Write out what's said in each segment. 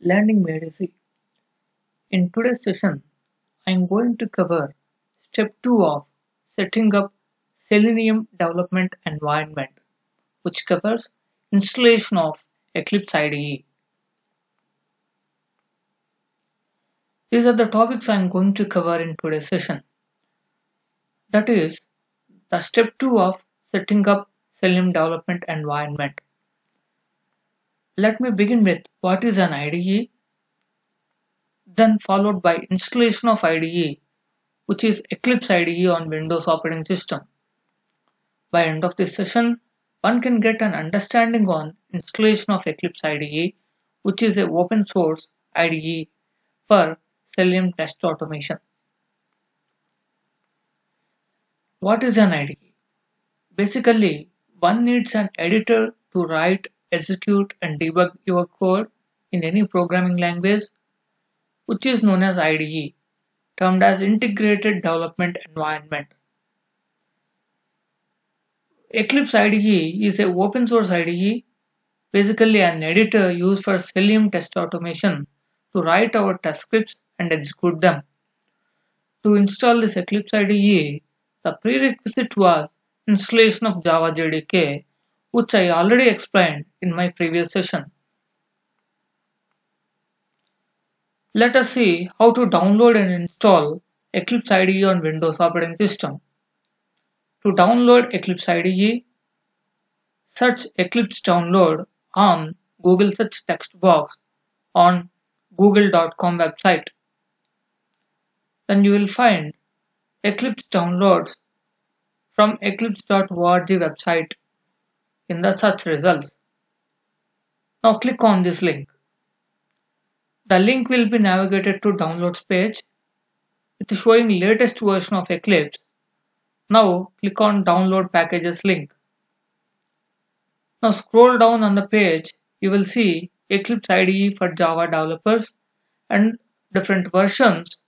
Learning made easy. In today's session, I am going to cover step 2 of setting up Selenium development environment, which covers installation of Eclipse IDE. These are the topics I am going to cover in today's session. That is the step 2 of setting up Selenium development environment. Let me begin with what is an IDE, then followed by installation of IDE, which is Eclipse IDE on Windows operating system. By end of this session, one can get an understanding on installation of Eclipse IDE, which is a open source IDE for Selenium test automation. What is an IDE? Basically, one needs an editor to write, execute, and debug your code in any programming language, which is known as IDE, termed as Integrated Development Environment. Eclipse IDE is a open source IDE, basically an editor used for Selenium test automation to write our test scripts and execute them. To install this Eclipse IDE, the prerequisite was installation of Java JDK, which I already explained in my previous session. Let us see how to download and install Eclipse IDE on Windows operating system. To download Eclipse IDE, search Eclipse download on Google search text box on google.com website. Then you will find Eclipse downloads from eclipse.org website in the search results. Now click on this link. The link will be navigated to downloads page It's showing latest version of Eclipse. Now click on download packages link. Now scroll down on the page you will see Eclipse IDE for Java developers and different versions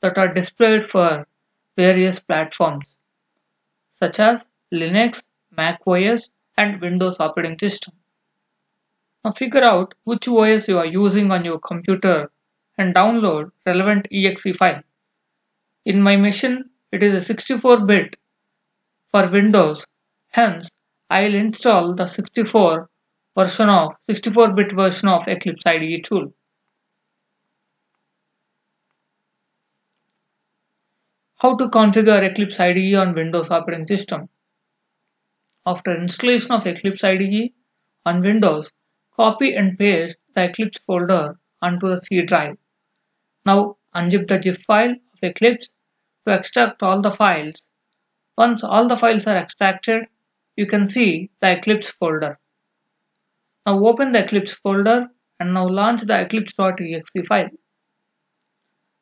that are displayed for various platforms such as Linux, Mac OS and Windows operating system. Now figure out which OS you are using on your computer and download relevant exe file. In my machine, it is a 64-bit for Windows, hence I'll install the 64 version of 64-bit version of Eclipse IDE tool. How to configure Eclipse IDE on Windows operating system. After installation of Eclipse IDE on Windows, copy and paste the Eclipse folder onto the C drive. Now unzip the zip file of Eclipse to extract all the files. Once all the files are extracted, you can see the Eclipse folder. Now open the Eclipse folder and now launch the eclipse.exe file.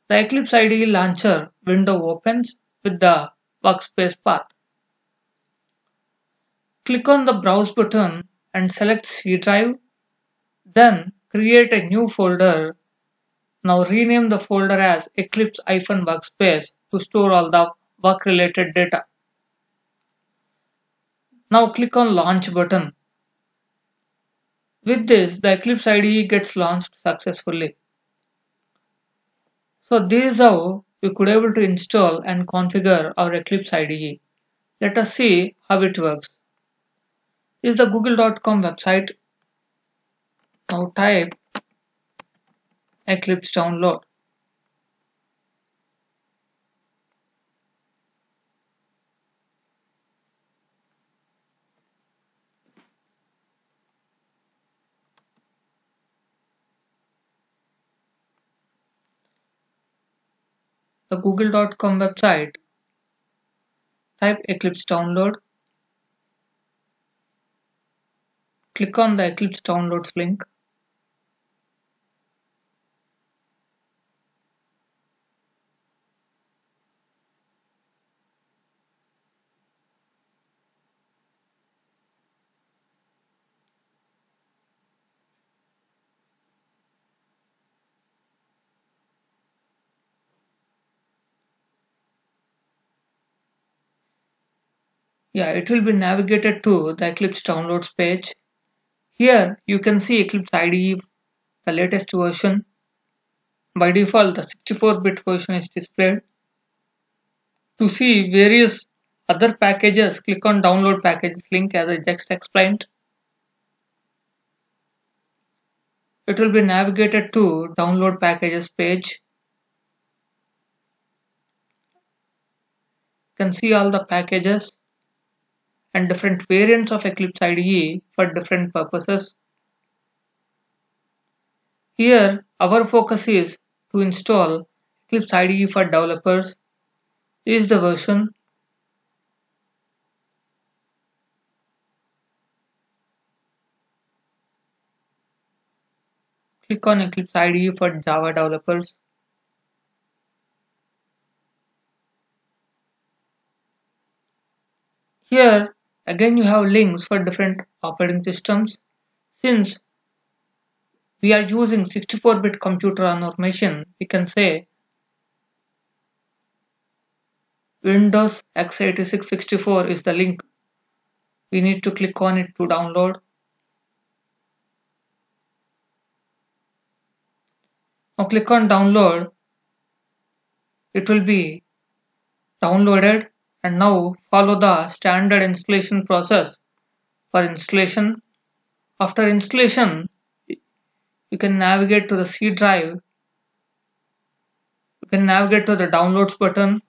The Eclipse IDE launcher window opens with the workspace path. Click on the Browse button and select C drive. Then create a new folder. Now rename the folder as Eclipse-workspace to store all the work related data. Now click on Launch button. With this, the Eclipse IDE gets launched successfully. So this is how we could able to install and configure our Eclipse IDE. Let us see how it works. Is the google.com website. Now type Eclipse download. the google.com website, type Eclipse download, click on the Eclipse downloads link. Yeah, it will be navigated to the Eclipse downloads page. Here you can see Eclipse IDE the latest version. By default, the 64-bit version is displayed. To see various other packages, click on download packages link as I just explained. It will be navigated to download packages page. You can see all the packages and different variants of Eclipse IDE for different purposes. Here, our focus is to install Eclipse IDE for developers. This is the version. Click on Eclipse IDE for Java developers. Here again you have links for different operating systems. Since we are using 64-bit computer on our machine, we can say Windows x86 64 is the link. We need to click on it to download. Now click on download. It will be downloaded and now follow the standard installation process for installation. After installation, you can navigate to the C drive. You can navigate to the downloads button.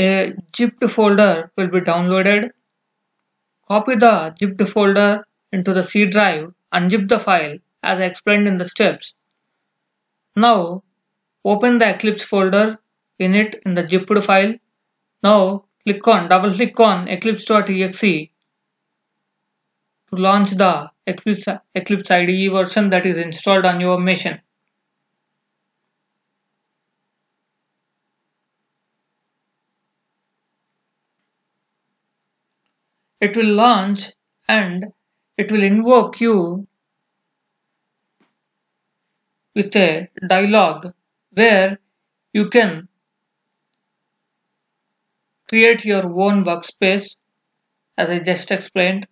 A zipped folder will be downloaded. Copy the zipped folder into the C drive and zip the file as I explained in the steps. Now open the Eclipse folder in it in the zipped file. Now click on double click on eclipse.exe to launch the Eclipse, Eclipse IDE version that is installed on your machine. It will launch and it will invoke you with a dialog where you can create your own workspace as I just explained.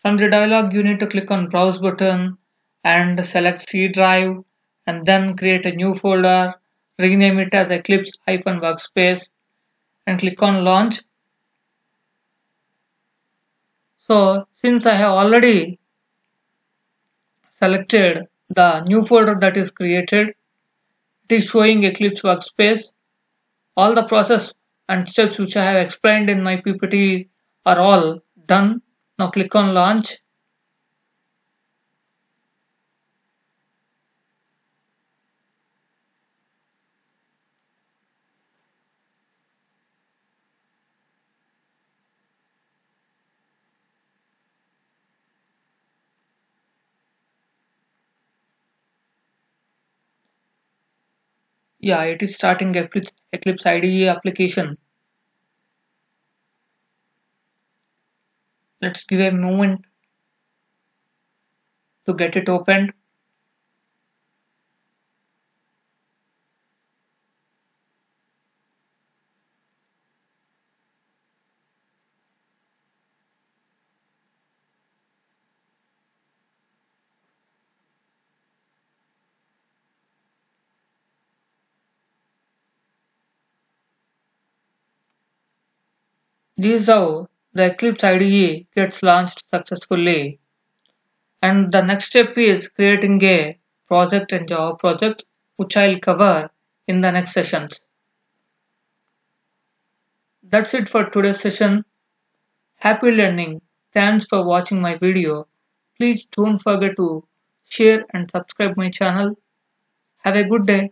From the dialog you need to click on browse button and select C drive and then create a new folder, rename it as Eclipse-workspace and click on launch so since I have already selected the new folder that is created, it is showing Eclipse workspace. All the process and steps which I have explained in my PPT are all done. Now click on launch. Yeah, it is starting Eclipse, Eclipse IDE application. Let's give a moment to get it opened. This is how the Eclipse IDE gets launched successfully. And the next step is creating a project in Java project, which I'll cover in the next sessions. That's it for today's session. Happy learning. Thanks for watching my video. Please don't forget to share and subscribe my channel. Have a good day.